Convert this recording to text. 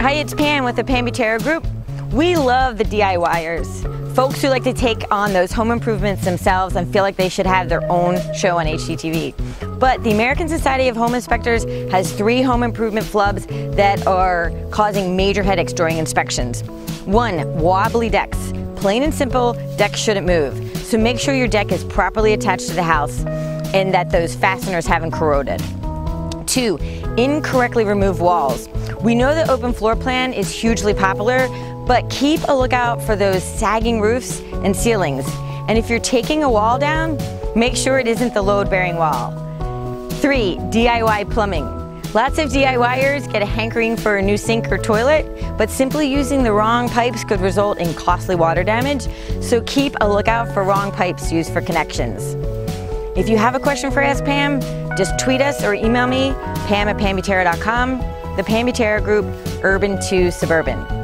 Hi, it's Pam with the Pam Butera Group. We love the DIYers, folks who like to take on those home improvements themselves and feel like they should have their own show on HGTV. But the American Society of Home Inspectors has three home improvement flubs that are causing major headaches during inspections. One, wobbly decks. Plain and simple, decks shouldn't move. So make sure your deck is properly attached to the house and that those fasteners haven't corroded. Two, incorrectly remove walls. We know the open floor plan is hugely popular, but keep a lookout for those sagging roofs and ceilings. And if you're taking a wall down, make sure it isn't the load-bearing wall. Three, DIY plumbing. Lots of DIYers get a hankering for a new sink or toilet, but simply using the wrong pipes could result in costly water damage, so keep a lookout for wrong pipes used for connections. If you have a question for Ask Pam, just tweet us or email me, pam at pambutera.com, the Pam Butera Group, urban to suburban.